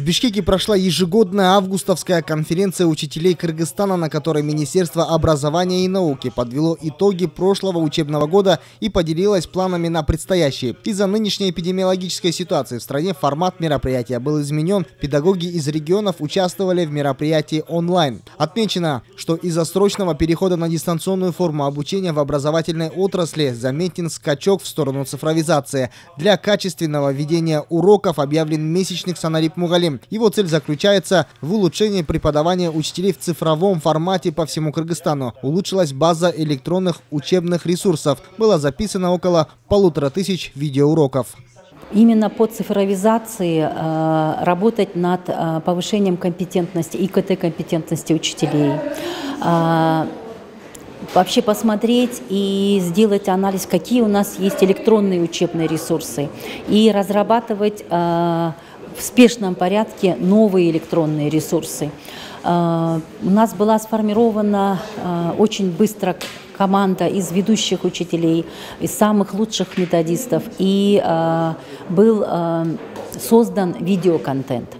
В Бишкеке прошла ежегодная августовская конференция учителей Кыргызстана, на которой Министерство образования и науки подвело итоги прошлого учебного года и поделилось планами на предстоящие. Из-за нынешней эпидемиологической ситуации в стране формат мероприятия был изменен. Педагоги из регионов участвовали в мероприятии онлайн. Отмечено, что из-за срочного перехода на дистанционную форму обучения в образовательной отрасли заметен скачок в сторону цифровизации. Для качественного ведения уроков объявлен месячник Санарип Мугалим его цель заключается в улучшении преподавания учителей в цифровом формате по всему Кыргызстану. Улучшилась база электронных учебных ресурсов. Было записано около полутора тысяч видеоуроков. Именно по цифровизации э, работать над э, повышением компетентности, ИКТ-компетентности учителей. Э, вообще посмотреть и сделать анализ, какие у нас есть электронные учебные ресурсы. И разрабатывать в спешном порядке новые электронные ресурсы. А, у нас была сформирована а, очень быстро команда из ведущих учителей, из самых лучших методистов, и а, был создан видеоконтент.